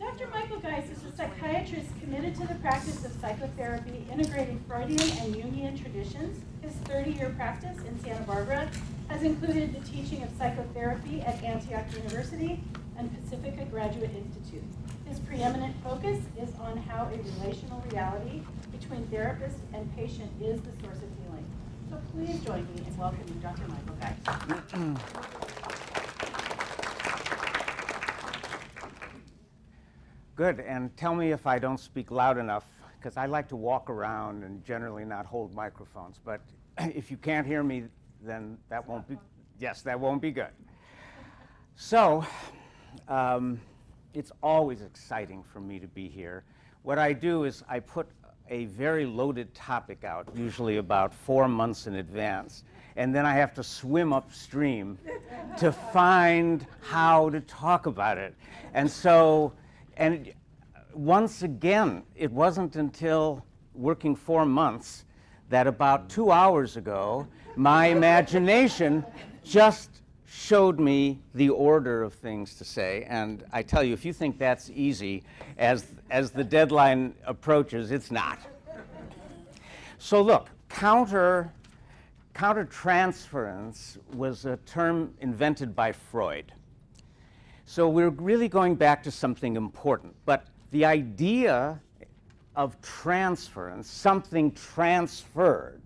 Dr. Michael Geis is a psychiatrist committed to the practice of psychotherapy, integrating Freudian and Jungian traditions. His 30-year practice in Santa Barbara has included the teaching of psychotherapy at Antioch University and Pacifica Graduate Institute. His preeminent focus is on how a relational reality between therapist and patient is the source of healing. So please join me in welcoming Dr. Michael Geis. Good, and tell me if I don't speak loud enough, because I like to walk around and generally not hold microphones. But if you can't hear me, then that won't be, yes, that won't be good. So, um, it's always exciting for me to be here. What I do is I put a very loaded topic out, usually about four months in advance, and then I have to swim upstream to find how to talk about it. And so, and once again, it wasn't until working four months that about mm. two hours ago, my imagination just showed me the order of things to say. And I tell you, if you think that's easy, as, as the deadline approaches, it's not. So look, counter, countertransference was a term invented by Freud. So we're really going back to something important. But the idea of transference, something transferred,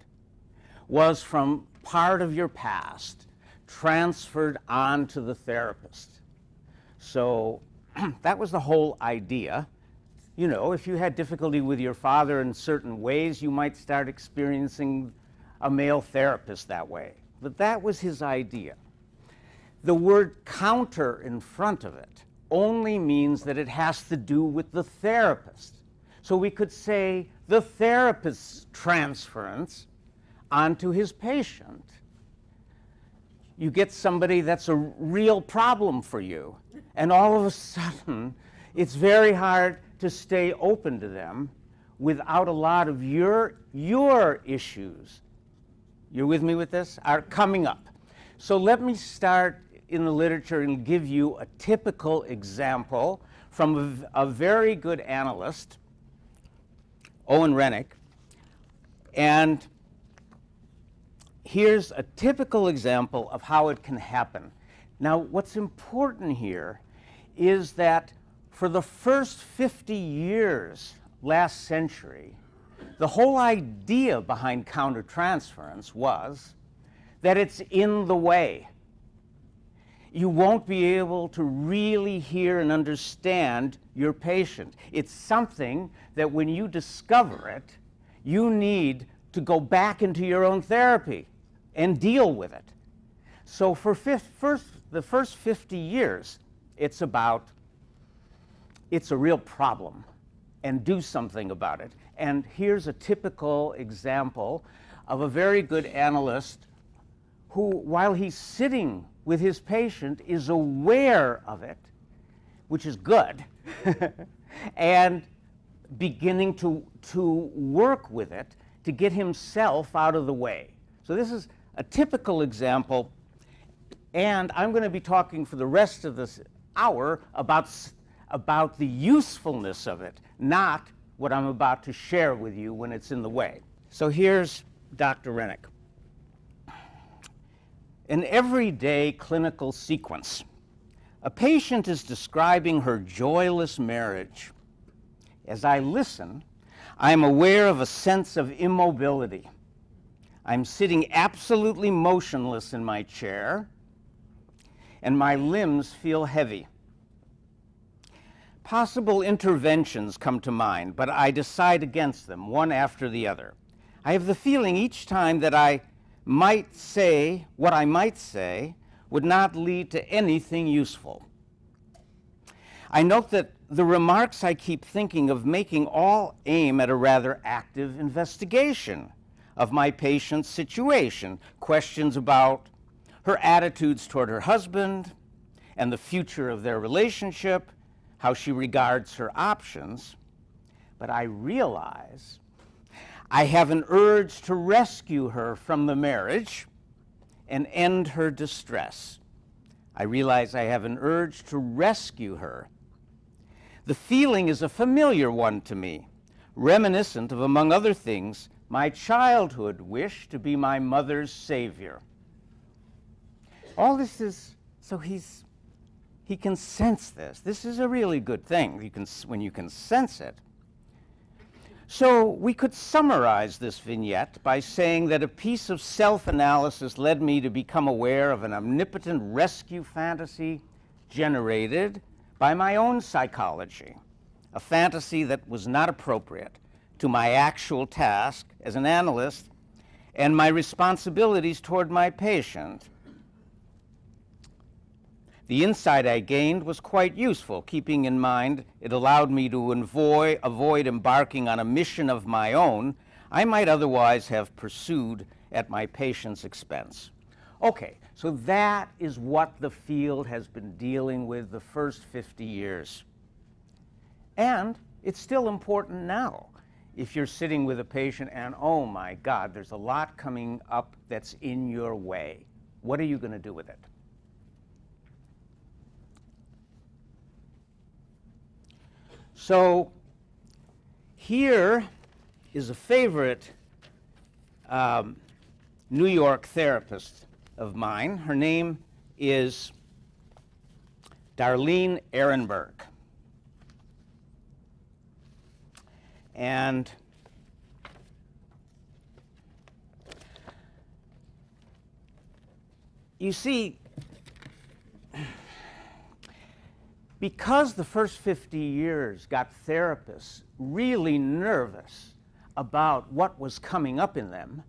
was from part of your past transferred onto the therapist. So that was the whole idea. You know, if you had difficulty with your father in certain ways, you might start experiencing a male therapist that way. But that was his idea. The word counter in front of it only means that it has to do with the therapist. So we could say the therapist's transference onto his patient. You get somebody that's a real problem for you, and all of a sudden, it's very hard to stay open to them without a lot of your, your issues. You're with me with this? Are coming up. So let me start in the literature and give you a typical example from a, a very good analyst, Owen Renik. And here's a typical example of how it can happen. Now, what's important here is that for the first 50 years last century, the whole idea behind countertransference was that it's in the way you won't be able to really hear and understand your patient. It's something that when you discover it, you need to go back into your own therapy and deal with it. So for first, the first 50 years, it's about, it's a real problem and do something about it. And here's a typical example of a very good analyst who, while he's sitting with his patient is aware of it, which is good, and beginning to, to work with it to get himself out of the way. So, this is a typical example, and I'm going to be talking for the rest of this hour about, about the usefulness of it, not what I'm about to share with you when it's in the way. So, here's Dr. Renik an everyday clinical sequence. A patient is describing her joyless marriage. As I listen, I am aware of a sense of immobility. I'm sitting absolutely motionless in my chair, and my limbs feel heavy. Possible interventions come to mind, but I decide against them, one after the other. I have the feeling each time that I might say, what I might say, would not lead to anything useful. I note that the remarks I keep thinking of making all aim at a rather active investigation of my patient's situation, questions about her attitudes toward her husband and the future of their relationship, how she regards her options. But I realize I have an urge to rescue her from the marriage and end her distress. I realize I have an urge to rescue her. The feeling is a familiar one to me, reminiscent of, among other things, my childhood wish to be my mother's savior. All this is so he's he can sense this. This is a really good thing. You can when you can sense it. So we could summarize this vignette by saying that a piece of self-analysis led me to become aware of an omnipotent rescue fantasy generated by my own psychology, a fantasy that was not appropriate to my actual task as an analyst and my responsibilities toward my patient. The insight I gained was quite useful, keeping in mind it allowed me to avoid, avoid embarking on a mission of my own I might otherwise have pursued at my patient's expense. Okay, so that is what the field has been dealing with the first 50 years. And it's still important now. If you're sitting with a patient and, oh my God, there's a lot coming up that's in your way, what are you going to do with it? So here is a favorite um, New York therapist of mine. Her name is Darlene Ehrenberg. And you see, because the first 50 years got therapists really nervous about what was coming up in them,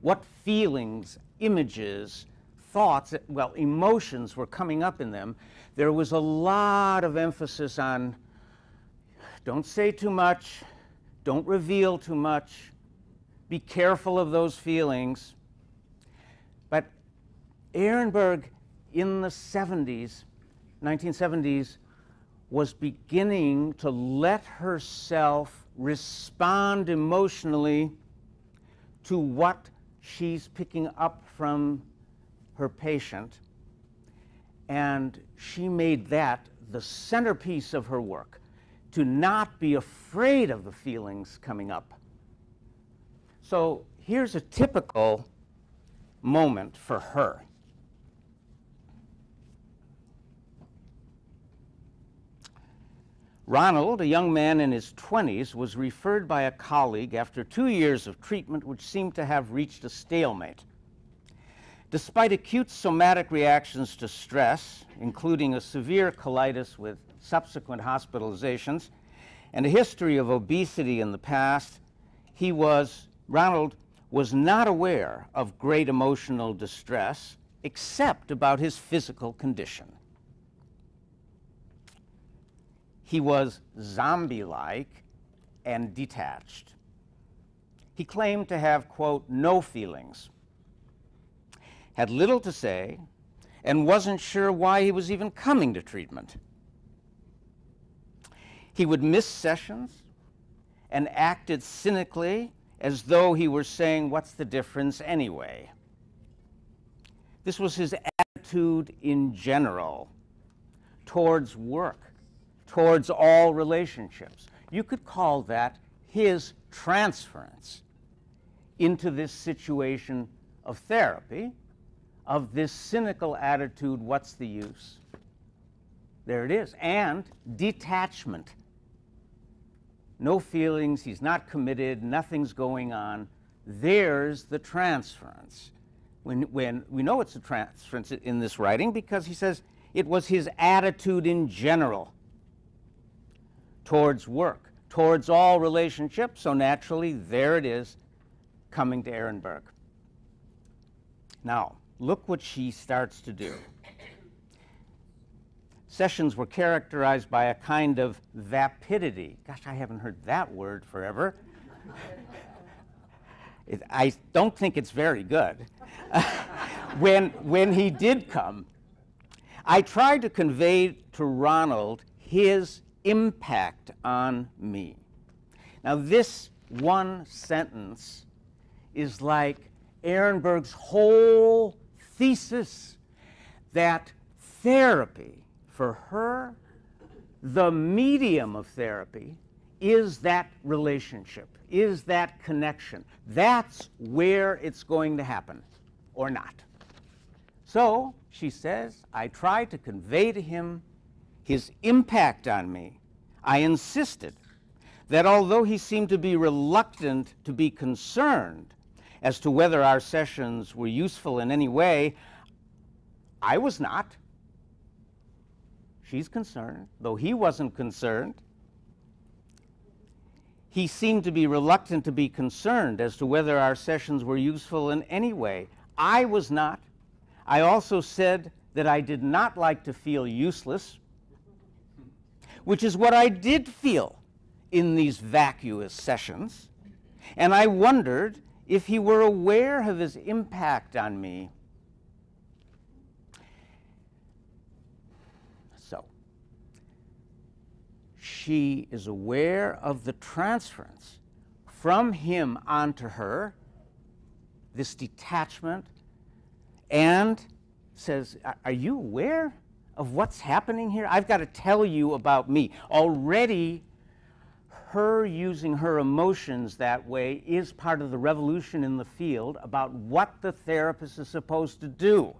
what feelings, images, thoughts, well, emotions were coming up in them, there was a lot of emphasis on don't say too much, don't reveal too much, be careful of those feelings. But Ehrenberg in the 70s 1970s was beginning to let herself respond emotionally to what she's picking up from her patient. And she made that the centerpiece of her work to not be afraid of the feelings coming up. So here's a typical moment for her. Ronald, a young man in his 20s, was referred by a colleague after two years of treatment which seemed to have reached a stalemate. Despite acute somatic reactions to stress, including a severe colitis with subsequent hospitalizations and a history of obesity in the past, he was, Ronald was not aware of great emotional distress except about his physical condition. He was zombie like and detached. He claimed to have, quote, no feelings, had little to say, and wasn't sure why he was even coming to treatment. He would miss sessions and acted cynically as though he were saying, What's the difference anyway? This was his attitude in general towards work towards all relationships. You could call that his transference into this situation of therapy, of this cynical attitude what's the use? There it is. And detachment. No feelings, he's not committed, nothing's going on. There's the transference. When, when we know it's a transference in this writing because he says it was his attitude in general towards work, towards all relationships. So naturally, there it is coming to Ehrenberg. Now, look what she starts to do. Sessions were characterized by a kind of vapidity. Gosh, I haven't heard that word forever. it, I don't think it's very good. when, when he did come, I tried to convey to Ronald his impact on me. Now, this one sentence is like Ehrenberg's whole thesis that therapy for her, the medium of therapy is that relationship, is that connection. That's where it's going to happen or not. So, she says, I try to convey to him his impact on me. I insisted that although he seemed to be reluctant to be concerned as to whether our sessions were useful in any way, I was not. She's concerned, though he wasn't concerned. He seemed to be reluctant to be concerned as to whether our sessions were useful in any way. I was not. I also said that I did not like to feel useless, which is what I did feel in these vacuous sessions. And I wondered if he were aware of his impact on me. So, she is aware of the transference from him onto her, this detachment, and says, Are you aware of what's happening here? I've got to tell you about me. Already, her using her emotions that way is part of the revolution in the field about what the therapist is supposed to do.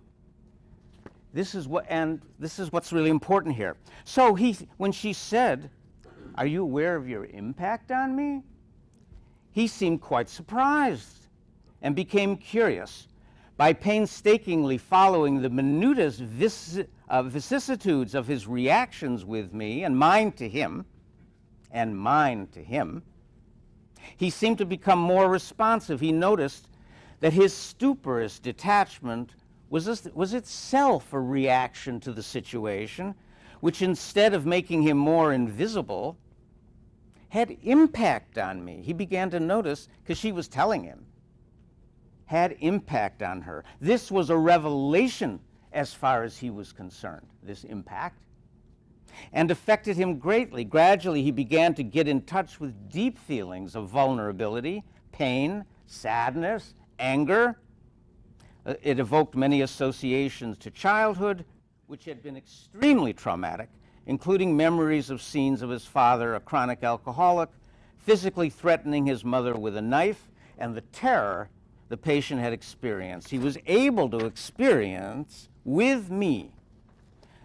This is what, and this is what's really important here. So he, when she said, "Are you aware of your impact on me?" He seemed quite surprised and became curious. By painstakingly following the minutest uh, vicissitudes of his reactions with me and mine to him, and mine to him, he seemed to become more responsive. He noticed that his stuporous detachment was, was itself a reaction to the situation, which instead of making him more invisible, had impact on me. He began to notice, because she was telling him, had impact on her. This was a revelation as far as he was concerned, this impact and affected him greatly. Gradually, he began to get in touch with deep feelings of vulnerability, pain, sadness, anger. Uh, it evoked many associations to childhood, which had been extremely traumatic, including memories of scenes of his father, a chronic alcoholic, physically threatening his mother with a knife, and the terror the patient had experienced. He was able to experience with me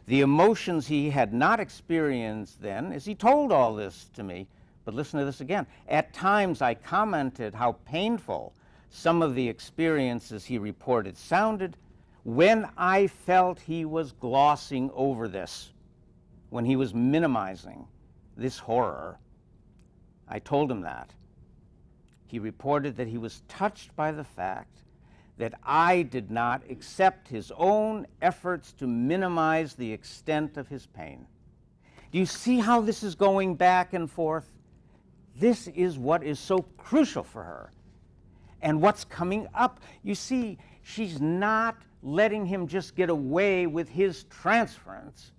the emotions he had not experienced then as he told all this to me. But listen to this again. At times I commented how painful some of the experiences he reported sounded when I felt he was glossing over this, when he was minimizing this horror. I told him that. He reported that he was touched by the fact that I did not accept his own efforts to minimize the extent of his pain. Do you see how this is going back and forth? This is what is so crucial for her. And what's coming up, you see, she's not letting him just get away with his transference.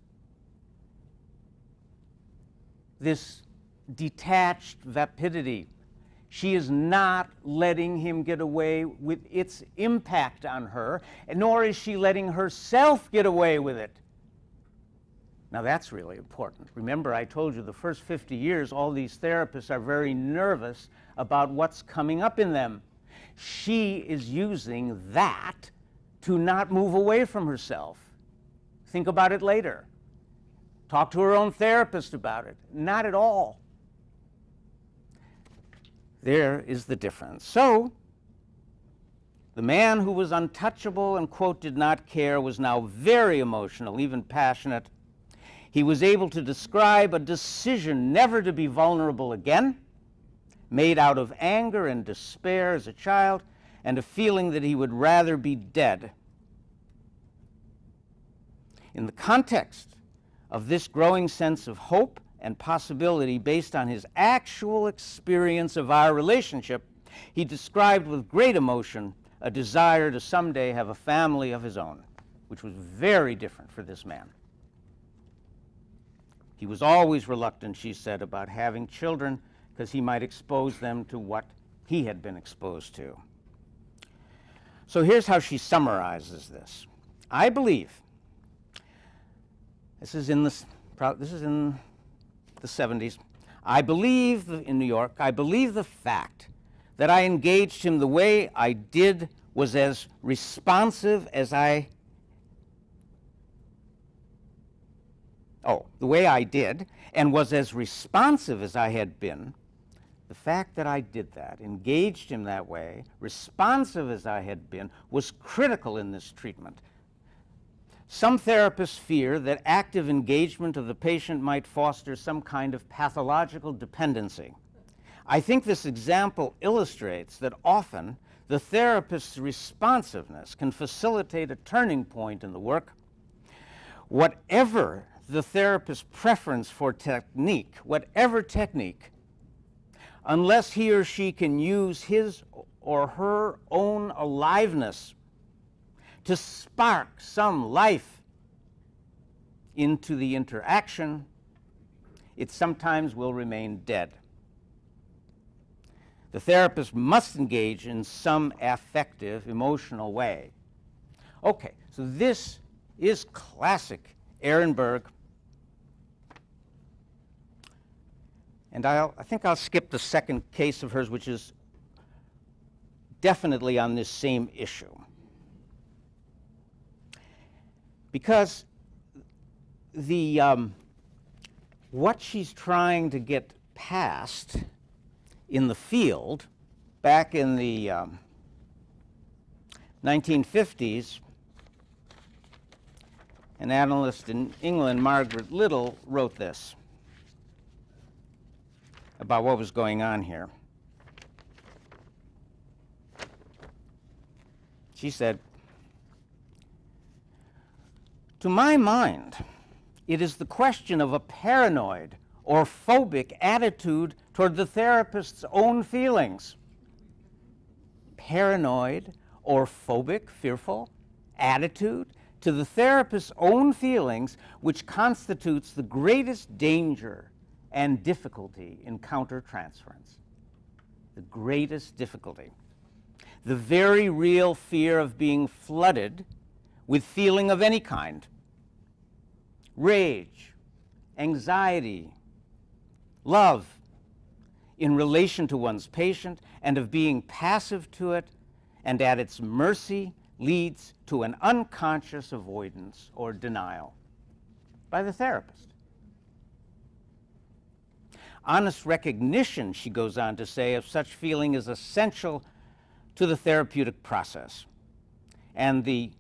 This detached vapidity she is not letting him get away with its impact on her, nor is she letting herself get away with it. Now, that's really important. Remember, I told you the first 50 years, all these therapists are very nervous about what's coming up in them. She is using that to not move away from herself. Think about it later. Talk to her own therapist about it. Not at all. There is the difference. So, the man who was untouchable and, quote, did not care was now very emotional, even passionate. He was able to describe a decision never to be vulnerable again, made out of anger and despair as a child, and a feeling that he would rather be dead. In the context of this growing sense of hope and possibility based on his actual experience of our relationship, he described with great emotion a desire to someday have a family of his own, which was very different for this man. He was always reluctant, she said, about having children because he might expose them to what he had been exposed to. So here's how she summarizes this. I believe, this is in, this, this is in the 70s. I believe, in New York, I believe the fact that I engaged him the way I did was as responsive as I. Oh, the way I did, and was as responsive as I had been. The fact that I did that, engaged him that way, responsive as I had been, was critical in this treatment. Some therapists fear that active engagement of the patient might foster some kind of pathological dependency. I think this example illustrates that often the therapist's responsiveness can facilitate a turning point in the work. Whatever the therapist's preference for technique, whatever technique, unless he or she can use his or her own aliveness to spark some life into the interaction, it sometimes will remain dead. The therapist must engage in some affective, emotional way. Okay, so this is classic Ehrenberg. And I'll, I think I'll skip the second case of hers, which is definitely on this same issue. Because the, um, what she's trying to get past in the field back in the um, 1950s. An analyst in England, Margaret Little, wrote this about what was going on here. She said, To my mind, it is the question of a paranoid or phobic attitude toward the therapist's own feelings. Paranoid or phobic, fearful attitude to the therapist's own feelings, which constitutes the greatest danger and difficulty in countertransference. The greatest difficulty. The very real fear of being flooded with feeling of any kind rage, anxiety, love in relation to one's patient and of being passive to it and at its mercy leads to an unconscious avoidance or denial by the therapist. Honest recognition, she goes on to say, of such feeling is essential to the therapeutic process. And the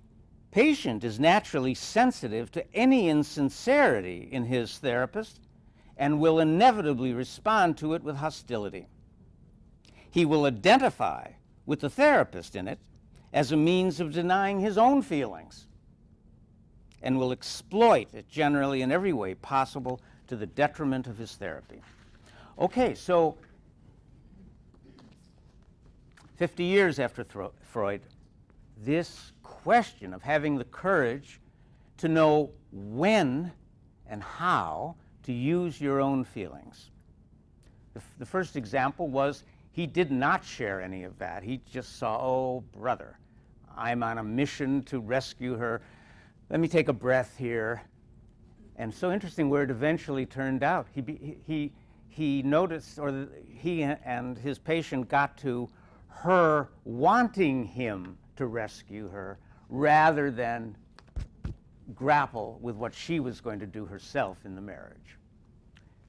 patient is naturally sensitive to any insincerity in his therapist and will inevitably respond to it with hostility. He will identify with the therapist in it as a means of denying his own feelings and will exploit it generally in every way possible to the detriment of his therapy. Okay, so 50 years after Freud, this question of having the courage to know when and how to use your own feelings. The, the first example was he did not share any of that. He just saw, oh, brother, I'm on a mission to rescue her. Let me take a breath here. And so interesting where it eventually turned out. He, he, he noticed, or he and his patient got to her wanting him to rescue her rather than grapple with what she was going to do herself in the marriage.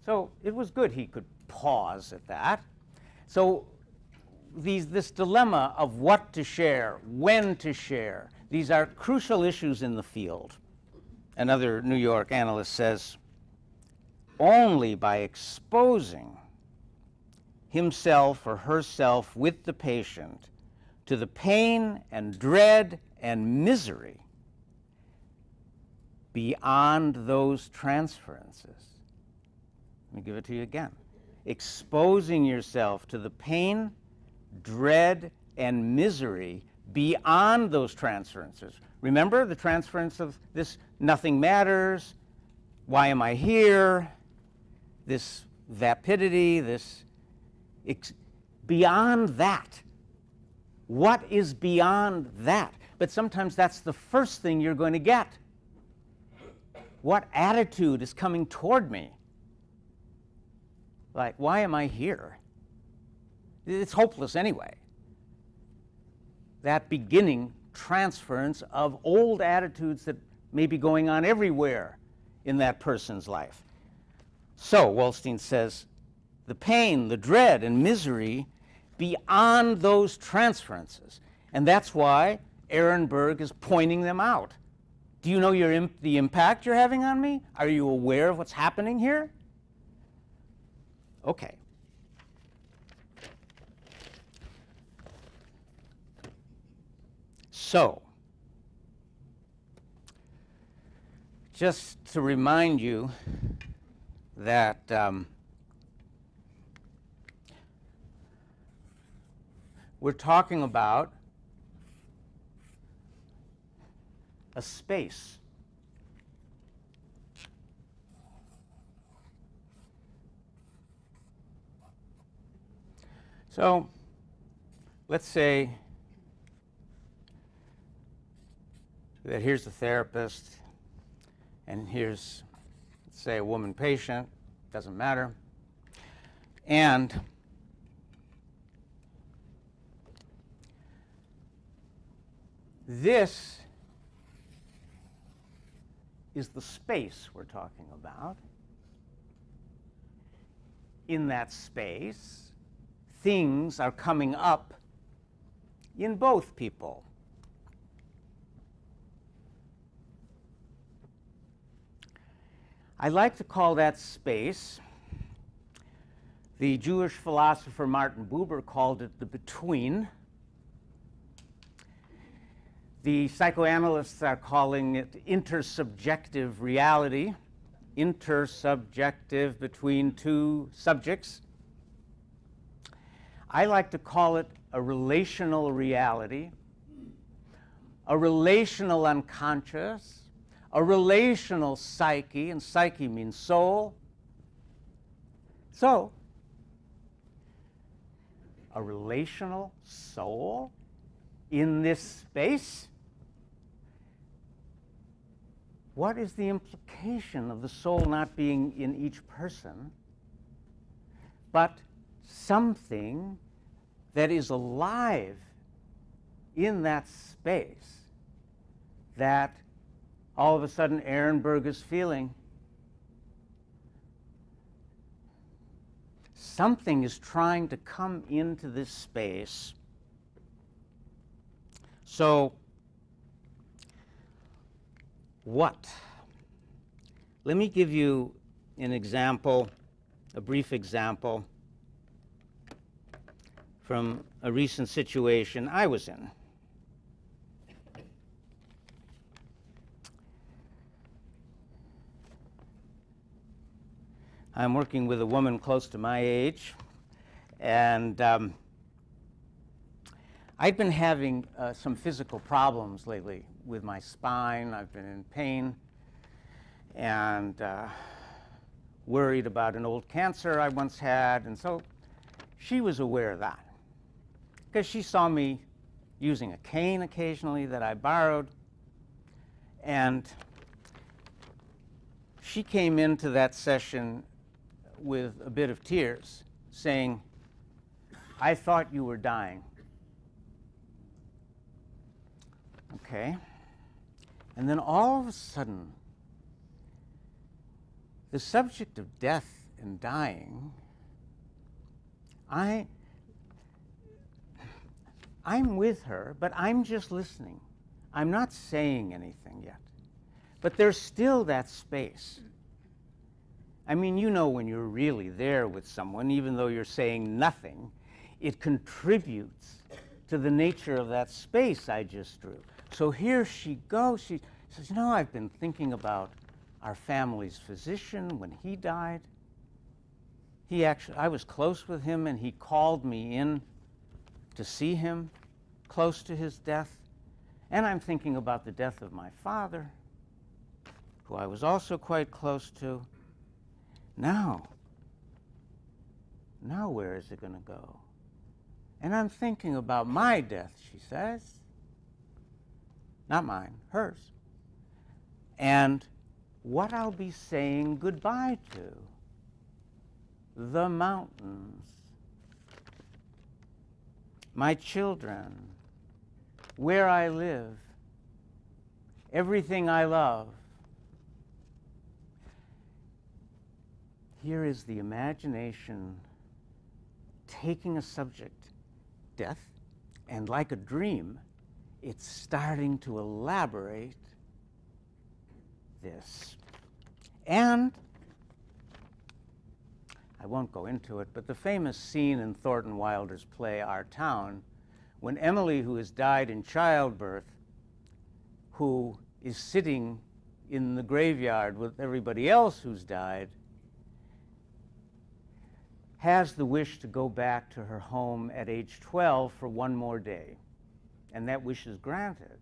So it was good he could pause at that. So these, this dilemma of what to share, when to share, these are crucial issues in the field. Another New York analyst says, only by exposing himself or herself with the patient to the pain and dread and misery beyond those transferences. Let me give it to you again. Exposing yourself to the pain, dread, and misery beyond those transferences. Remember the transference of this nothing matters, why am I here, this vapidity, this beyond that. What is beyond that? But sometimes that's the first thing you're going to get. What attitude is coming toward me? Like, why am I here? It's hopeless anyway. That beginning transference of old attitudes that may be going on everywhere in that person's life. So, Wolstein says, the pain, the dread, and misery beyond those transferences. And that's why Ehrenberg is pointing them out. Do you know your imp- the impact you're having on me? Are you aware of what's happening here? Okay. So, just to remind you that um, we're talking about a space. So let's say that here's the therapist, and here's, say, a woman patient, doesn't matter. And this is the space we're talking about. In that space, things are coming up in both people. I like to call that space, the Jewish philosopher Martin Buber called it the between. The psychoanalysts are calling it intersubjective reality, intersubjective between two subjects. I like to call it a relational reality, a relational unconscious, a relational psyche, and psyche means soul. So, a relational soul in this space? What is the implication of the soul not being in each person, but something that is alive in that space that all of a sudden Ehrenberg is feeling. Something is trying to come into this space. So, what? Let me give you an example, a brief example from a recent situation I was in. I'm working with a woman close to my age, and um, I've been having uh, some physical problems lately with my spine. I've been in pain and uh, worried about an old cancer I once had, and so she was aware of that because she saw me using a cane occasionally that I borrowed, and she came into that session with a bit of tears, saying, I thought you were dying. Okay. And then all of a sudden, the subject of death and dying, I, I'm with her, but I'm just listening. I'm not saying anything yet. But there's still that space. I mean, you know when you're really there with someone, even though you're saying nothing, it contributes to the nature of that space I just drew. So here she goes. She says, You know, I've been thinking about our family's physician when he died. He actually, I was close with him and he called me in to see him close to his death. And I'm thinking about the death of my father, who I was also quite close to. Now, now where is it going to go? And I'm thinking about my death, she says. Not mine, hers. And what I'll be saying goodbye to. the mountains, my children, where I live, everything I love. Here is the imagination taking a subject, death, and like a dream, it's starting to elaborate this. And I won't go into it, but the famous scene in Thornton Wilder's play Our Town, when Emily, who has died in childbirth, who is sitting in the graveyard with everybody else who's died, has the wish to go back to her home at age 12 for one more day. And that wish is granted.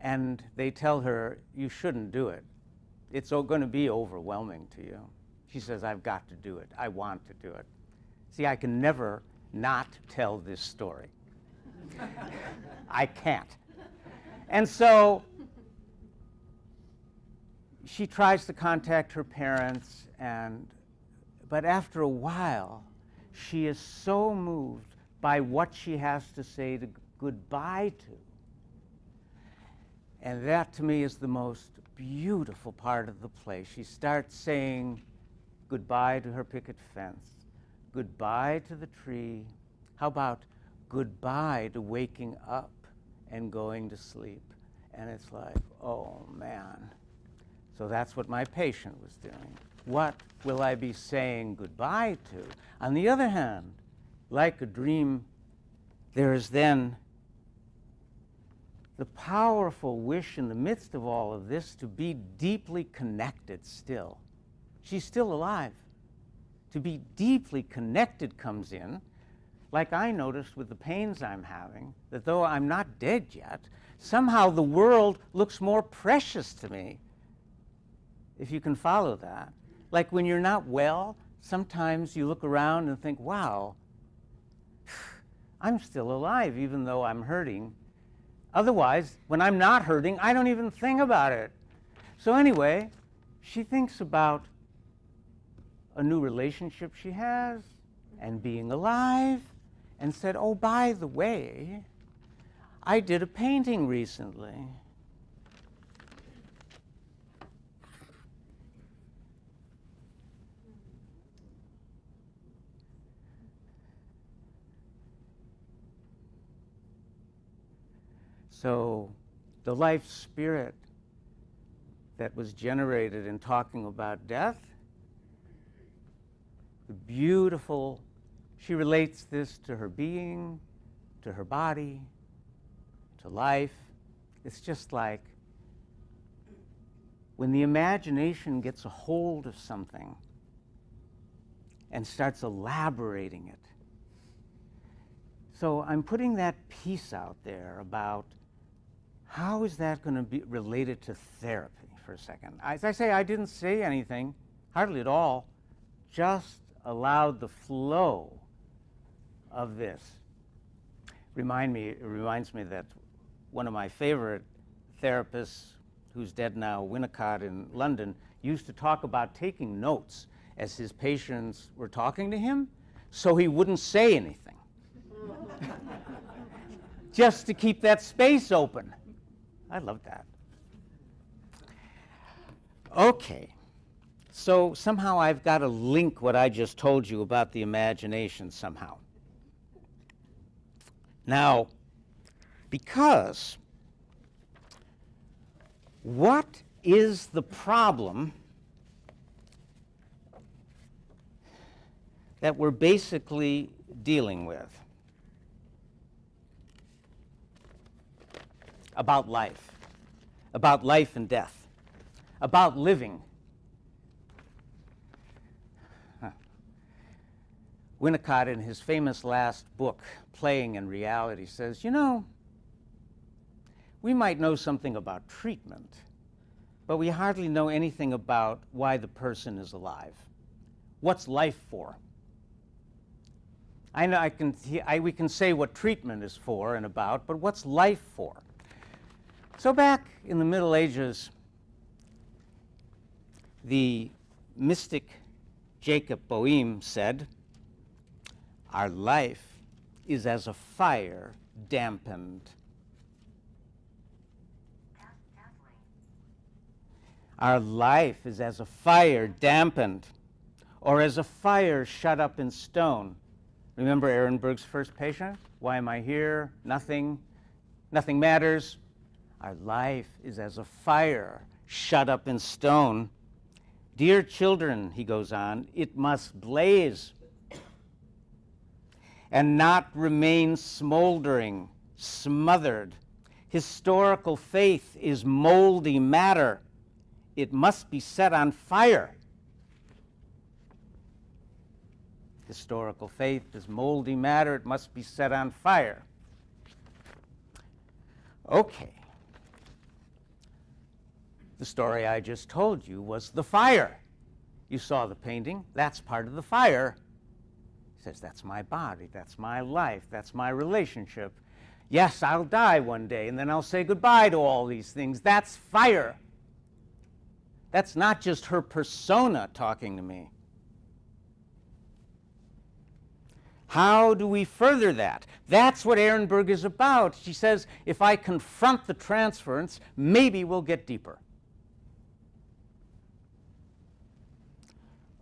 And they tell her, You shouldn't do it. It's going to be overwhelming to you. She says, I've got to do it. I want to do it. See, I can never not tell this story. I can't. And so she tries to contact her parents and but after a while, she is so moved by what she has to say to goodbye to. And that to me is the most beautiful part of the play. She starts saying goodbye to her picket fence, goodbye to the tree. How about goodbye to waking up and going to sleep? And it's like, oh man. So that's what my patient was doing what will I be saying goodbye to? On the other hand, like a dream, there is then the powerful wish in the midst of all of this to be deeply connected still. She's still alive. To be deeply connected comes in, like I noticed with the pains I'm having, that though I'm not dead yet, somehow the world looks more precious to me, if you can follow that. Like when you're not well, sometimes you look around and think, wow, I'm still alive even though I'm hurting. Otherwise, when I'm not hurting, I don't even think about it. So, anyway, she thinks about a new relationship she has and being alive and said, Oh, by the way, I did a painting recently. So, the life spirit that was generated in talking about death, the beautiful, she relates this to her being, to her body, to life. It's just like when the imagination gets a hold of something and starts elaborating it. So I'm putting that piece out there about how is that going to be related to therapy for a second? As I say, I didn't say anything, hardly at all, just allowed the flow of this. Remind me, it reminds me that one of my favorite therapists, who's dead now, Winnicott in London, used to talk about taking notes as his patients were talking to him so he wouldn't say anything. just to keep that space open. I love that. Okay. So somehow I've got to link what I just told you about the imagination somehow. Now, because what is the problem that we're basically dealing with? About life, about life and death, about living. Huh. Winnicott, in his famous last book, Playing in Reality, says, You know, we might know something about treatment, but we hardly know anything about why the person is alive. What's life for? I know I can, I, we can say what treatment is for and about, but what's life for? So back in the Middle Ages, the mystic Jacob Boehme said, Our life is as a fire dampened. Our life is as a fire dampened, or as a fire shut up in stone. Remember Ehrenberg's first patient? Why am I here? Nothing. Nothing matters. Our life is as a fire shut up in stone. Dear children, he goes on, it must blaze and not remain smoldering, smothered. Historical faith is moldy matter. It must be set on fire. Historical faith is moldy matter. It must be set on fire. Okay. The story I just told you was the fire. You saw the painting. That's part of the fire. He says, That's my body. That's my life. That's my relationship. Yes, I'll die one day, and then I'll say goodbye to all these things. That's fire. That's not just her persona talking to me. How do we further that? That's what Ehrenberg is about. She says, if I confront the transference, maybe we'll get deeper.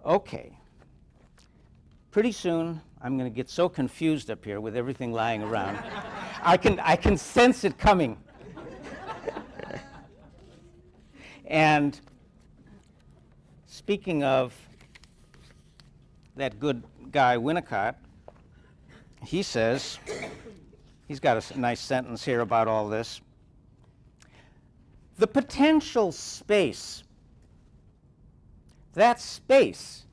Okay. Pretty soon, I'm going to get so confused up here with everything lying around. I, can, I can sense it coming. and speaking of that good guy Winnicott, he says, he's got a nice sentence here about all this. The potential space, that space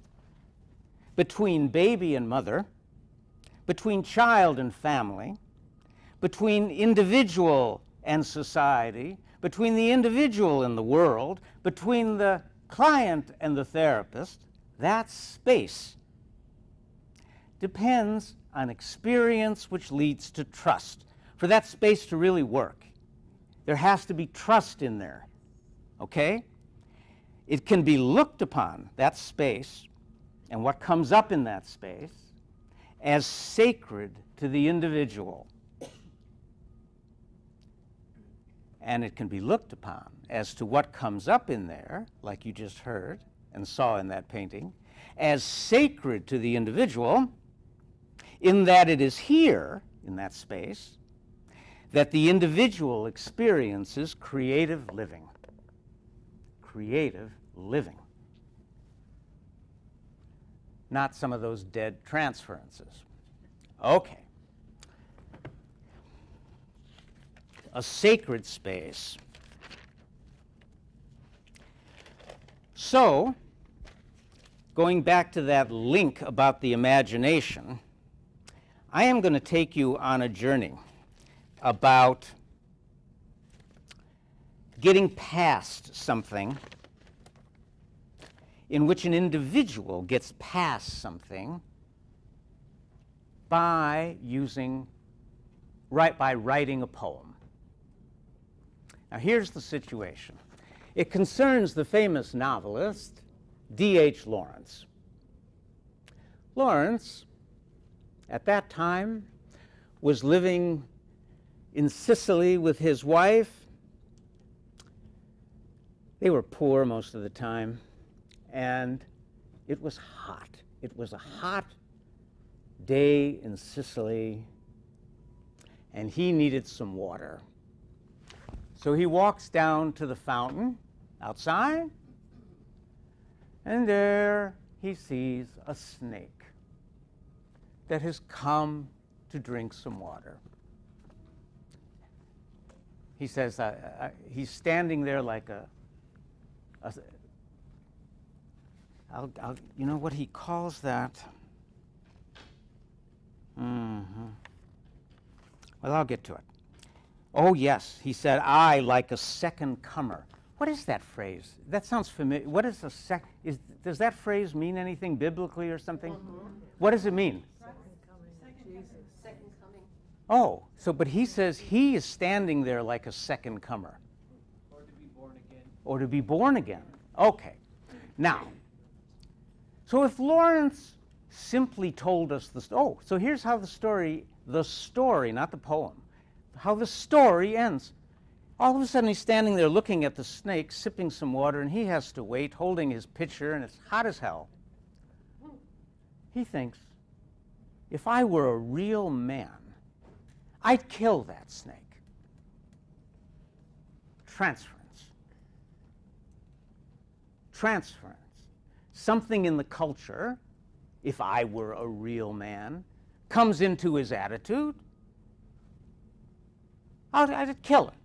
between baby and mother, between child and family, between individual and society, between the individual and the world, between the client and the therapist, that space depends on experience which leads to trust. For that space to really work, there has to be trust in there. Okay? It can be looked upon, that space, and what comes up in that space, as sacred to the individual. And it can be looked upon as to what comes up in there, like you just heard and saw in that painting, as sacred to the individual in that it is here, in that space, that the individual experiences creative living. Creative living. Not some of those dead transferences. Okay. A sacred space. So, going back to that link about the imagination, I am going to take you on a journey about getting past something in which an individual gets past something by using right by writing a poem. Now here's the situation. It concerns the famous novelist D.H. Lawrence. Lawrence at that time was living in Sicily with his wife. They were poor most of the time, and it was hot. It was a hot day in Sicily, and he needed some water. So he walks down to the fountain outside, and there he sees a snake that has come to drink some water. He says, uh, uh, he's standing there like a, a I'll, I'll, you know what he calls that? Mm-hmm. Well, I'll get to it. Oh, yes, he said, I like a second comer. What is that phrase? That sounds familiar. What is a sec? Is, does that phrase mean anything biblically or something? Mm-hmm. What does it mean? Second coming. Second coming. Oh, so but he says he is standing there like a second comer. Or to be born again. Okay. Now, So if Lawrence simply told us the oh, so here's how the story, the story, not the poem, how the story ends. All of a sudden, he's standing there looking at the snake, sipping some water, and he has to wait, holding his pitcher, and it's hot as hell. He thinks, if I were a real man, I'd kill that snake. Transference. Transference. Something in the culture, if I were a real man, comes into his attitude. I'd, I'd kill it.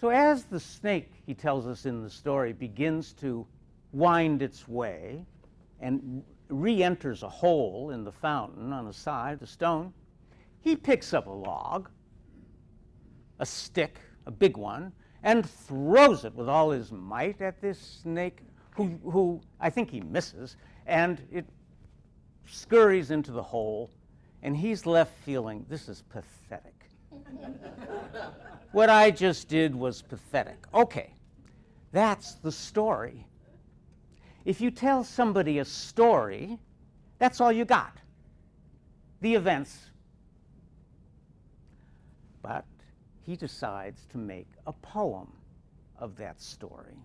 So, as the snake, he tells us in the story, begins to wind its way and re enters a hole in the fountain on the side, the stone, he picks up a log, a stick, a big one, and throws it with all his might at this snake, who, who I think he misses, and it scurries into the hole, and he's left feeling this is pathetic. what I just did was pathetic. Okay, that's the story. If you tell somebody a story, that's all you got the events. But he decides to make a poem of that story.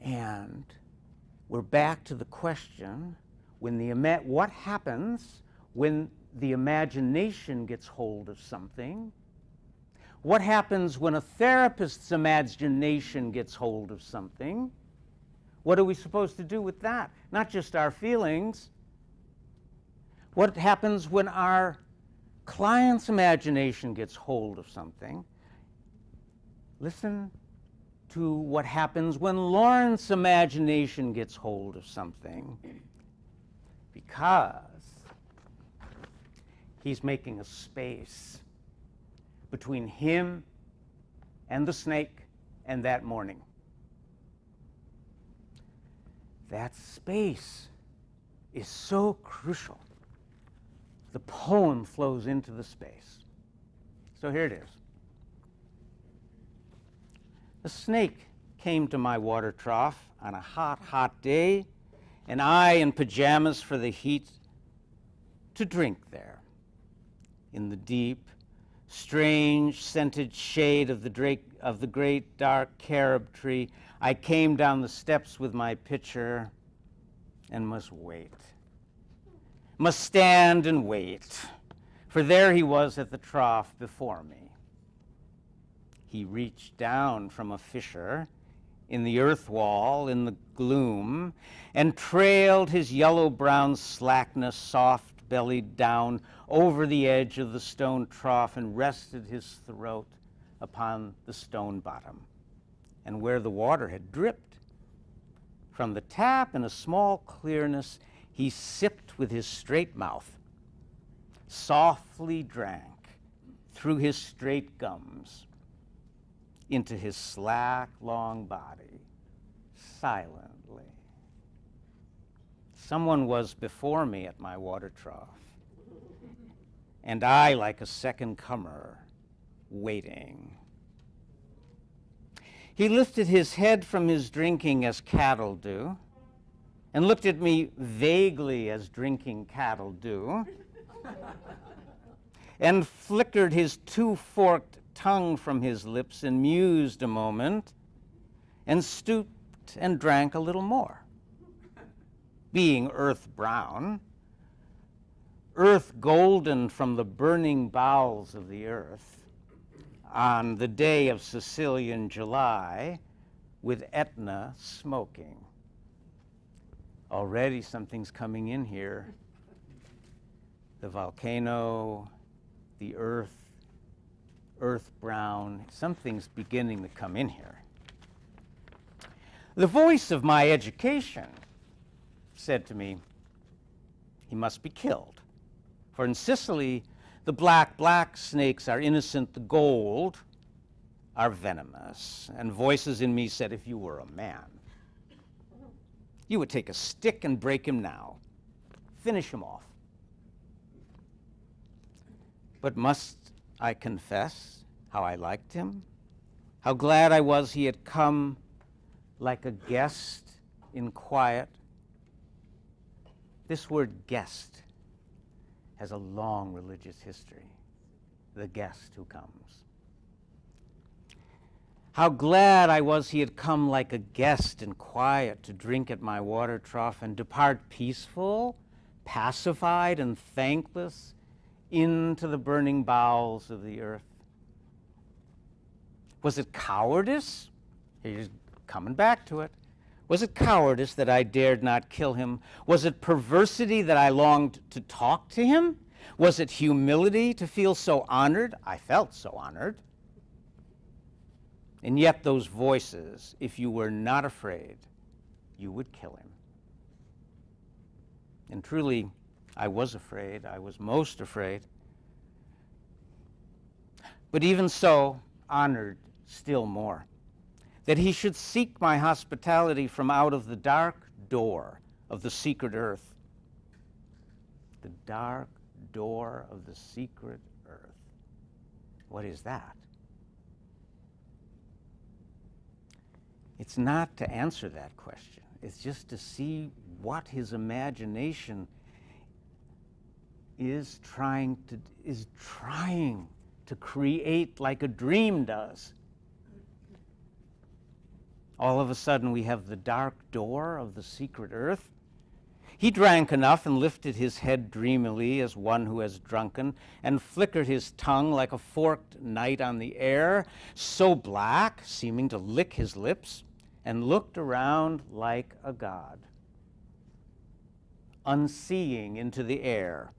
And we're back to the question when the what happens when the imagination gets hold of something? What happens when a therapist's imagination gets hold of something? What are we supposed to do with that? Not just our feelings. What happens when our client's imagination gets hold of something? Listen to what happens when Lawrence's imagination gets hold of something. Because he's making a space between him and the snake and that morning. That space is so crucial. The poem flows into the space. So here it is. A snake came to my water trough on a hot, hot day, and I in pajamas for the heat to drink there. In the deep, strange, scented shade of the, drake, of the great dark carob tree, I came down the steps with my pitcher and must wait. Must stand and wait, for there he was at the trough before me. He reached down from a fissure in the earth wall in the gloom and trailed his yellow brown slackness soft bellied down over the edge of the stone trough and rested his throat upon the stone bottom and where the water had dripped. From the tap in a small clearness, he sipped with his straight mouth, softly drank through his straight gums into his slack, long body, silently. Someone was before me at my water trough, and I, like a second comer, waiting. He lifted his head from his drinking as cattle do, and looked at me vaguely as drinking cattle do, and flickered his two forked tongue from his lips and mused a moment, and stooped and drank a little more. Being earth brown, earth golden from the burning bowels of the earth, on the day of Sicilian July with Etna smoking. Already something's coming in here. The volcano, the earth, earth brown, something's beginning to come in here. The voice of my education said to me, he must be killed. For in Sicily, the black, black snakes are innocent, the gold are venomous. And voices in me said, if you were a man, you would take a stick and break him now, finish him off. But must I confess how I liked him? How glad I was he had come like a guest in quiet. This word guest has a long religious history. The guest who comes. How glad I was he had come like a guest in quiet to drink at my water trough and depart peaceful, pacified, and thankless into the burning bowels of the earth. Was it cowardice? He's coming back to it. Was it cowardice that I dared not kill him? Was it perversity that I longed to talk to him? Was it humility to feel so honored? I felt so honored. And yet, those voices, if you were not afraid, you would kill him. And truly, I was afraid. I was most afraid. But even so, honored still more. That he should seek my hospitality from out of the dark door of the secret earth. The dark door of the secret earth. What is that? It's not to answer that question. It's just to see what his imagination is trying to is trying to create like a dream does. All of a sudden we have the dark door of the secret earth. He drank enough and lifted his head dreamily as one who has drunken, and flickered his tongue like a forked night on the air, so black, seeming to lick his lips and looked around like a god, unseeing into the air,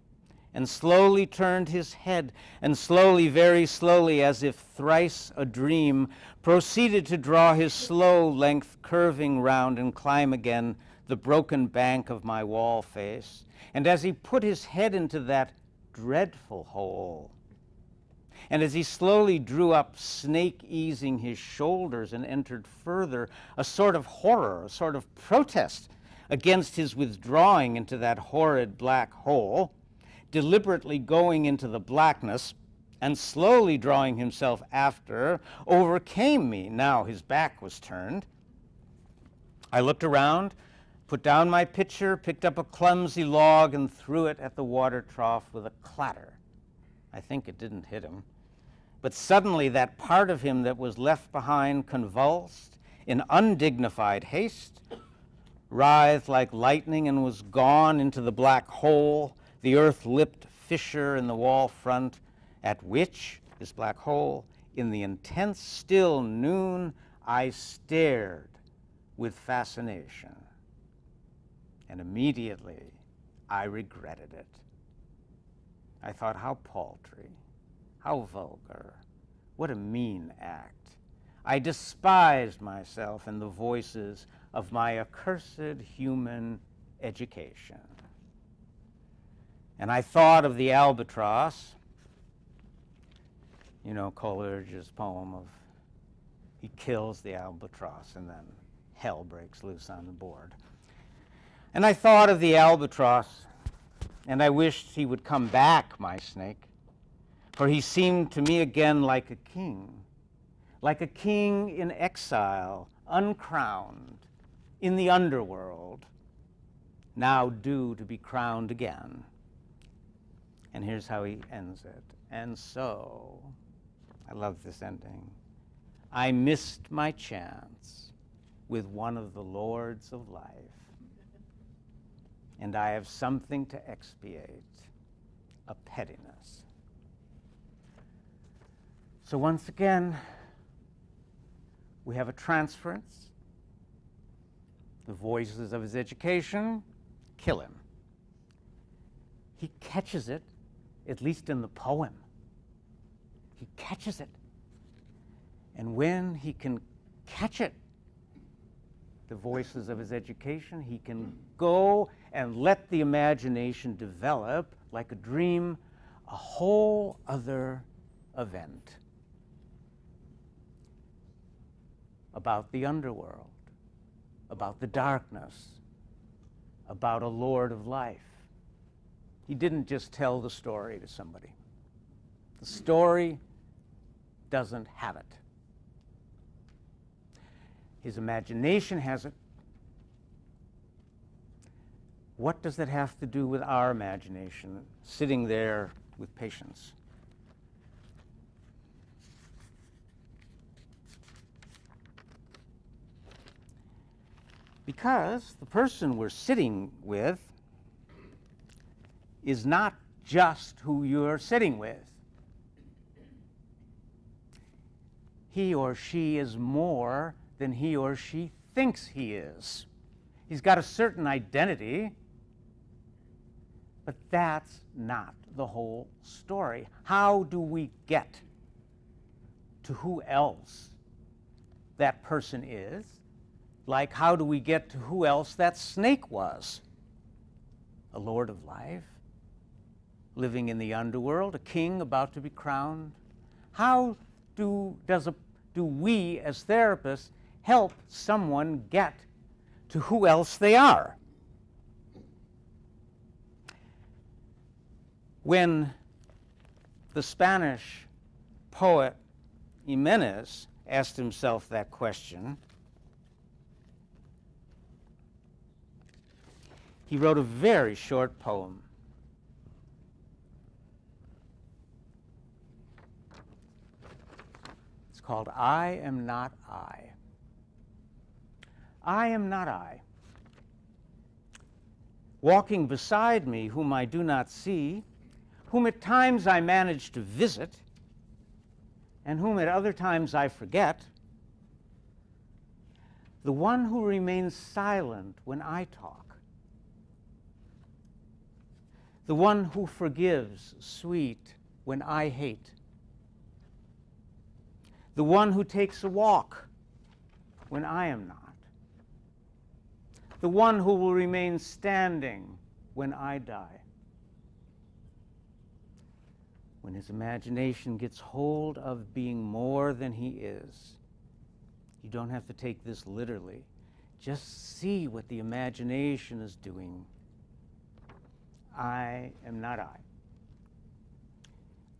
and slowly turned his head, and slowly, very slowly, as if thrice a dream, proceeded to draw his slow length curving round and climb again the broken bank of my wall face. And as he put his head into that dreadful hole, and as he slowly drew up, snake easing his shoulders and entered further, a sort of horror, a sort of protest against his withdrawing into that horrid black hole, deliberately going into the blackness and slowly drawing himself after, overcame me. Now his back was turned. I looked around, put down my pitcher, picked up a clumsy log, and threw it at the water trough with a clatter. I think it didn't hit him. But suddenly, that part of him that was left behind convulsed in undignified haste, writhed like lightning, and was gone into the black hole, the earth lipped fissure in the wall front, at which, this black hole, in the intense still noon, I stared with fascination. And immediately I regretted it. I thought, how paltry how vulgar. What a mean act. I despised myself and the voices of my accursed human education. And I thought of the albatross, you know, Coleridge's poem of he kills the albatross and then hell breaks loose on the board. And I thought of the albatross, and I wished he would come back, my snake, for he seemed to me again like a king, like a king in exile, uncrowned, in the underworld, now due to be crowned again. And here's how he ends it. And so, I love this ending. I missed my chance with one of the lords of life, and I have something to expiate a pettiness. So once again, we have a transference. The voices of his education kill him. He catches it, at least in the poem. He catches it. And when he can catch it, the voices of his education, he can go and let the imagination develop like a dream, a whole other event. About the underworld, about the darkness, about a Lord of life. He didn't just tell the story to somebody. The story doesn't have it. His imagination has it, what does that have to do with our imagination sitting there with patients? Because the person we're sitting with is not just who you're sitting with. He or she is more than he or she thinks he is. He's got a certain identity, but that's not the whole story. How do we get to who else that person is? Like, how do we get to who else that snake was? A lord of life, living in the underworld, a king about to be crowned. How do, does a, do we as therapists help someone get to who else they are? When the Spanish poet Jimenez asked himself that question, he wrote a very short poem. It's called I Am Not I. I am not I. Walking beside me, whom I do not see, whom at times I manage to visit, and whom at other times I forget, the one who remains silent when I talk, the one who forgives sweet when I hate, the one who takes a walk when I am not, the one who will remain standing when I die. When his imagination gets hold of being more than he is, you don't have to take this literally. Just see what the imagination is doing. I am not I.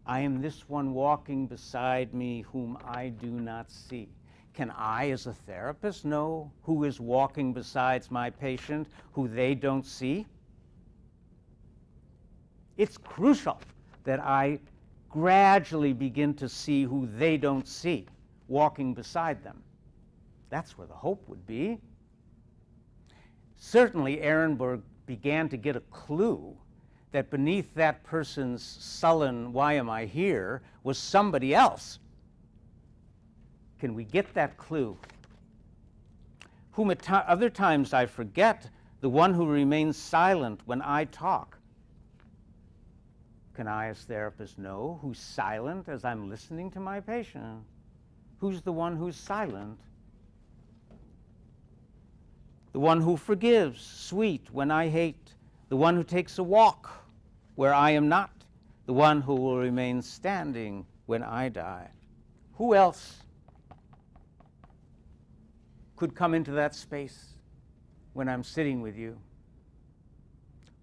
I am this one walking beside me whom I do not see. Can I, as a therapist, know who is walking beside my patient who they don't see? It's crucial that I gradually begin to see who they don't see walking beside them. That's where the hope would be. Certainly, Ehrenberg began to get a clue that beneath that person's sullen, why am I here, was somebody else. Can we get that clue? Whom at other times I forget, the one who remains silent when I talk. Can I, as therapist, know who's silent as I'm listening to my patient? Who's the one who's silent? The one who forgives, sweet, when I hate. The one who takes a walk where I am not. The one who will remain standing when I die. Who else could come into that space when I'm sitting with you?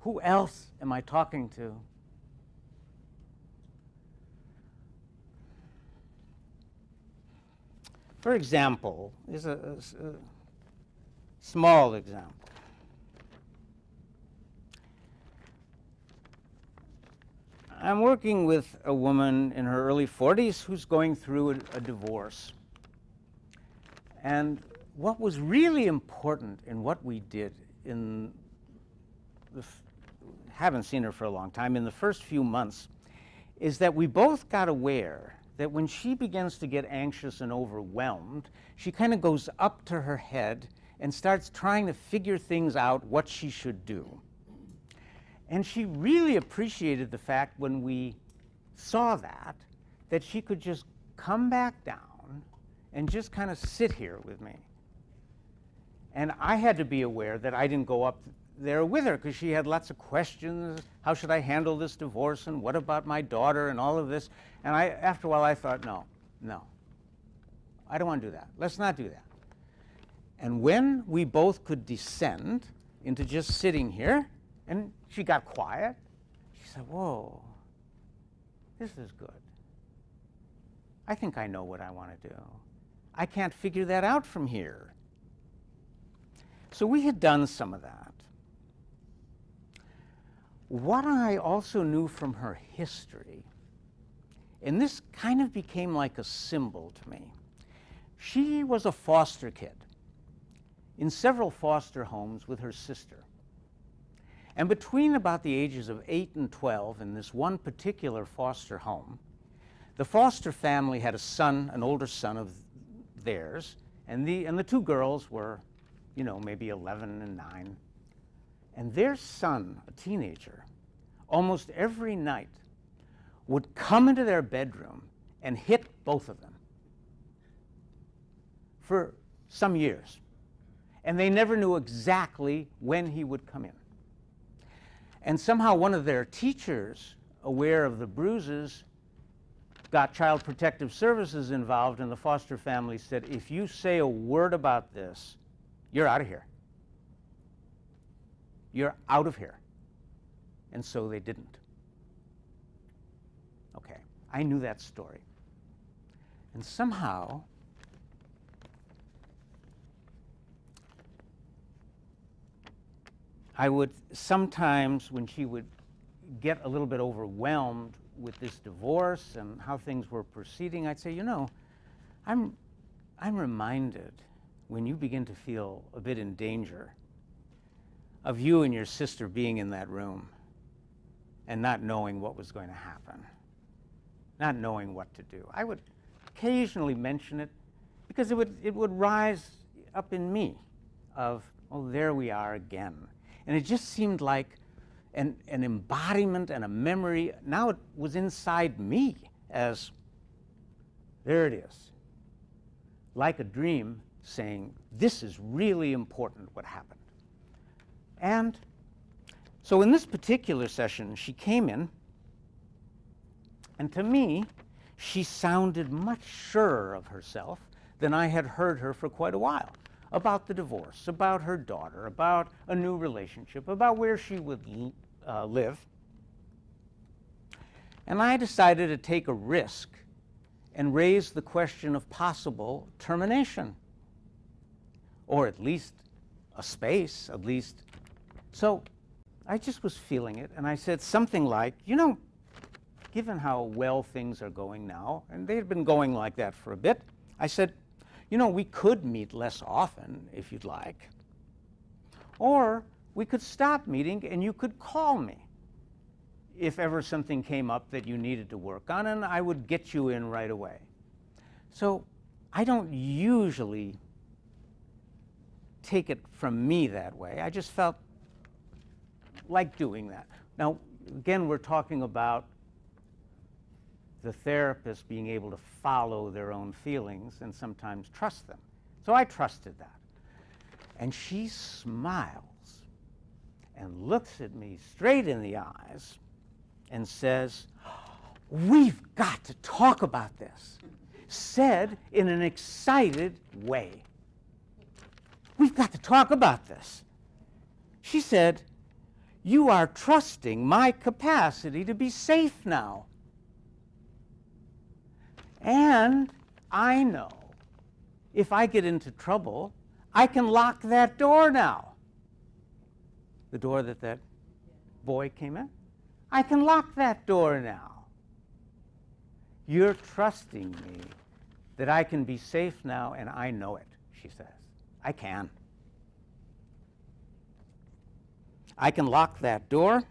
Who else am I talking to? For example, is a, a, a small example. I'm working with a woman in her early 40s who's going through a, a divorce. And what was really important in what we did in the haven't seen her for a long time in the first few months is that we both got aware that when she begins to get anxious and overwhelmed she kind of goes up to her head and starts trying to figure things out what she should do and she really appreciated the fact when we saw that that she could just come back down and just kind of sit here with me and I had to be aware that I didn't go up there with her because she had lots of questions. How should I handle this divorce? And what about my daughter and all of this? And I, after a while, I thought, no, no. I don't want to do that. Let's not do that. And when we both could descend into just sitting here, and she got quiet, she said, Whoa, this is good. I think I know what I want to do. I can't figure that out from here. So we had done some of that. what I also knew from her history, and this kind of became like a symbol to me, she was a foster kid in several foster homes with her sister. And between about the ages of 8 and 12, in this one particular foster home, the foster family had a son, an older son of theirs, and the, and the two girls were, you know, maybe 11 and 9. And their son, a teenager, almost every night would come into their bedroom and hit both of them for some years. And they never knew exactly when he would come in. And somehow one of their teachers, aware of the bruises, got Child Protective Services involved, and the foster family said, if you say a word about this, you're out of here. You're out of here. And so they didn't. Okay, I knew that story. And somehow, I would sometimes, when she would get a little bit overwhelmed with this divorce and how things were proceeding, I'd say, you know, I'm, I'm reminded when you begin to feel a bit in danger of you and your sister being in that room and not knowing what was going to happen, not knowing what to do. I would occasionally mention it because it would, it would rise up in me of, oh, there we are again. And it just seemed like an, an embodiment and a memory. Now it was inside me as there it is, like a dream saying, this is really important what happened. And so in this particular session, she came in, and to me, she sounded much surer of herself than I had heard her for quite a while about the divorce, about her daughter, about a new relationship, about where she would uh, live. And I decided to take a risk and raise the question of possible termination, or at least a space, at least. So I just was feeling it, and I said something like, you know, given how well things are going now, and they had been going like that for a bit, I said, you know, we could meet less often if you'd like. Or we could stop meeting and you could call me if ever something came up that you needed to work on, and I would get you in right away. So I don't usually take it from me that way. I just felt like doing that. Now, again, we're talking about the therapist being able to follow their own feelings and sometimes trust them. So I trusted that. And she smiles and looks at me straight in the eyes and says, We've got to talk about this, said in an excited way. We've got to talk about this. She said, You are trusting my capacity to be safe now. And I know if I get into trouble, I can lock that door now. The door that that boy came in. I can lock that door now. You're trusting me that I can be safe now, and I know it, she says. I can. I can lock that door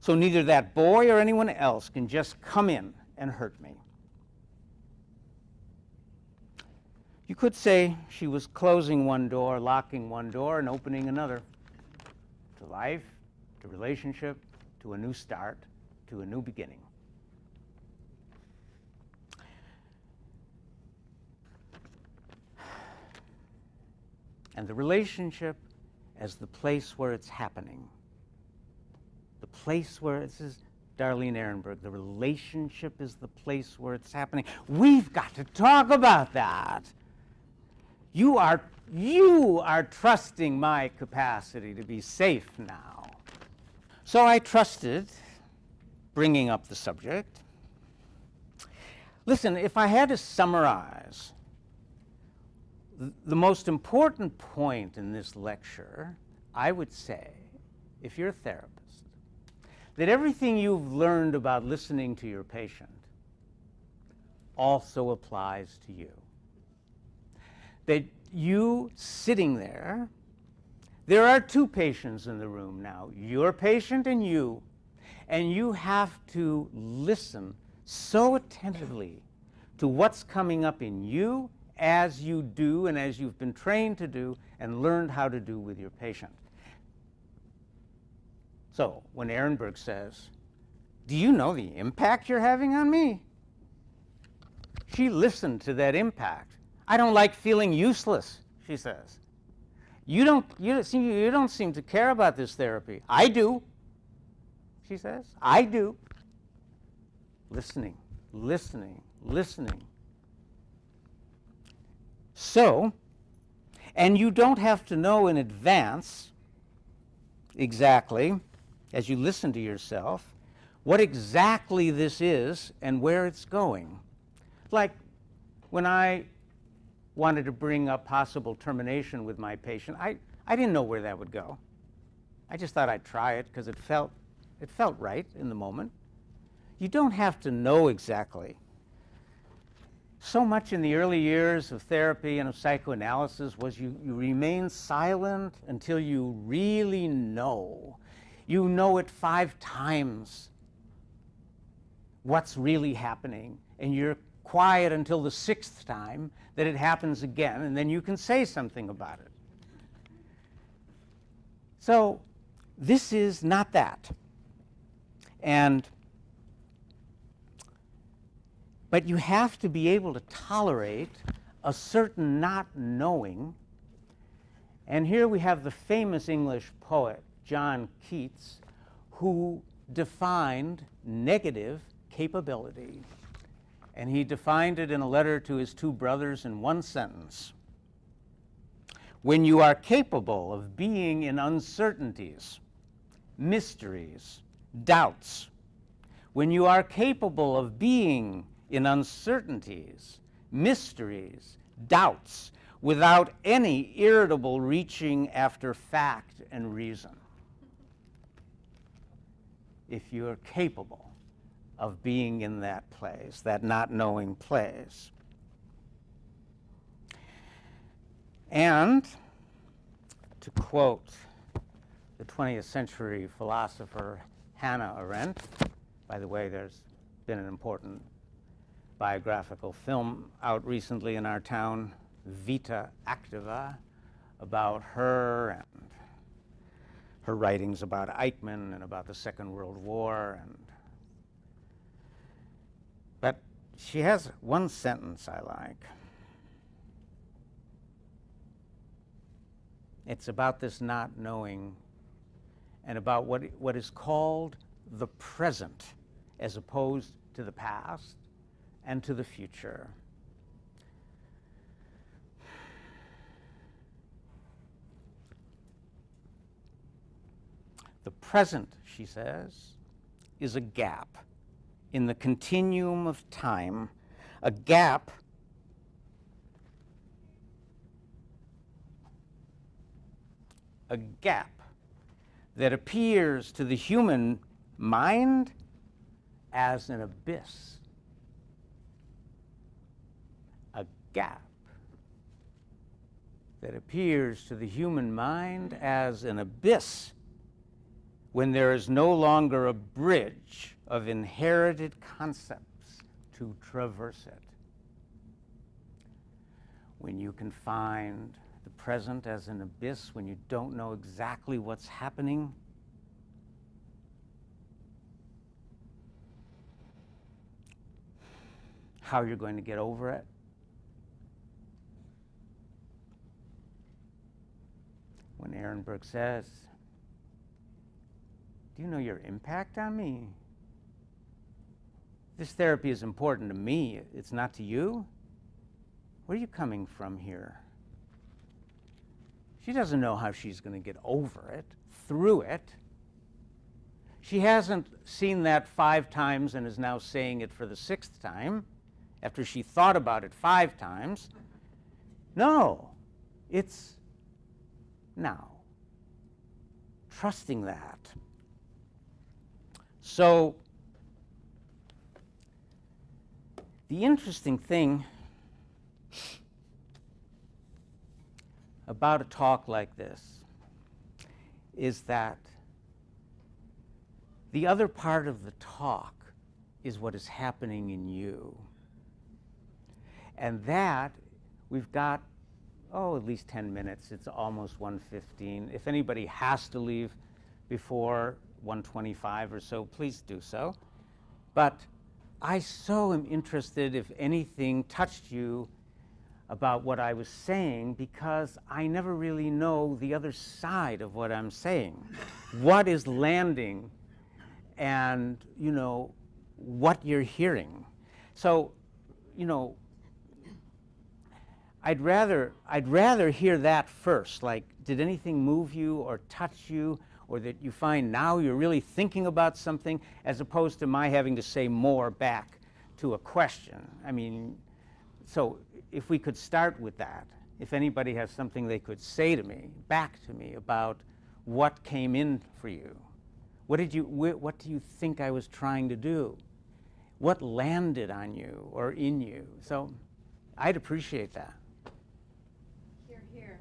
so neither that boy or anyone else can just come in and hurt me. You could say she was closing one door, locking one door, and opening another to life, to relationship, to a new start, to a new beginning. And the relationship as the place where it's happening. The place where this is Darlene Ehrenberg. The relationship is the place where it's happening. We've got to talk about that. You are, you are trusting my capacity to be safe now. So I trusted bringing up the subject. Listen, if I had to summarize the most important point in this lecture, I would say, if you're a therapist, that everything you've learned about listening to your patient also applies to you. That you sitting there, there are two patients in the room now, your patient and you, and you have to listen so attentively to what's coming up in you as you do and as you've been trained to do and learned how to do with your patient. So when Ehrenberg says, Do you know the impact you're having on me? She listened to that impact. I don't like feeling useless, she says. You don't, you, seem, you don't seem to care about this therapy. I do, she says. I do. Listening, listening, listening. So, and you don't have to know in advance exactly, as you listen to yourself, what exactly this is and where it's going. Like when I wanted to bring up possible termination with my patient, I, I didn't know where that would go. I just thought I'd try it because it felt, it felt right in the moment. You don't have to know exactly so much in the early years of therapy and of psychoanalysis was you, you remain silent until you really know. You know it five times what's really happening, and you're quiet until the sixth time that it happens again, and then you can say something about it. So, this is not that. And but you have to be able to tolerate a certain not knowing. And here we have the famous English poet, John Keats, who defined negative capability. And he defined it in a letter to his two brothers in one sentence. When you are capable of being in uncertainties, mysteries, doubts, when you are capable of being in uncertainties, mysteries, doubts, without any irritable reaching after fact and reason. If you're capable of being in that place, that not knowing place. And to quote the 20th century philosopher Hannah Arendt, by the way, there's been an important biographical film out recently in our town, Vita Activa, about her and her writings about Eichmann and about the Second World War. And but she has one sentence I like. It's about this not knowing and about what, what is called the present as opposed to the past and to the future. The present, she says, is a gap in the continuum of time, a gap a gap that appears to the human mind as an abyss. A gap that appears to the human mind as an abyss when there is no longer a bridge of inherited concepts to traverse it. When you can find the present as an abyss, when you don't know exactly what's happening, how you're going to get over it. when Ehrenberg says, Do you know your impact on me? This therapy is important to me, it's not to you. Where are you coming from here? She doesn't know how she's going to get over it, through it. She hasn't seen that five times and is now saying it for the sixth time after she thought about it five times. No, it's now. Trusting that. So, the interesting thing about a talk like this is that the other part of the talk is what is happening in you. And that we've got oh at least 10 minutes. It's almost 1:15. If anybody has to leave before 125 or so, please do so. But I so am interested if anything touched you about what I was saying because I never really know the other side of what I'm saying. what is landing and, you know, what you're hearing. So, you know, I'd rather I'd rather hear that first. Like, did anything move you or touch you or that you find now you're really thinking about something as opposed to my having to say more back to a question. I mean, so if we could start with that, if anybody has something they could say to me, back to me about what came in for you. What did you wh- what do you think I was trying to do? What landed on you or in you? So I'd appreciate that. Here, here.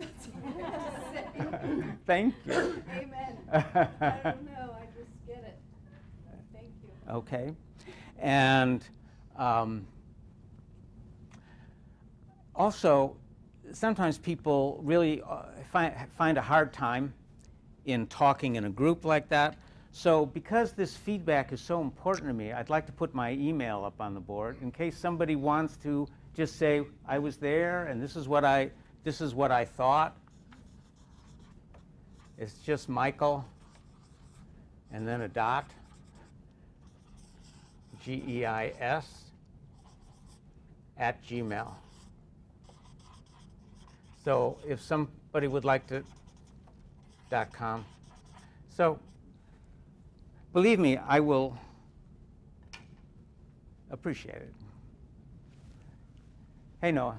Thank you. Amen. I don't know, I just get it. Thank you. Okay. And um, also, sometimes people really uh, find, find a hard time in talking in a group like that. So because this feedback is so important to me, I'd like to put my email up on the board in case somebody wants to just say, I was there and this is what I, this is what I thought. It's just Michael and then a dot. G E I S at Gmail. So if somebody would like to, dot com. So believe me, I will appreciate it. Hey, Noah.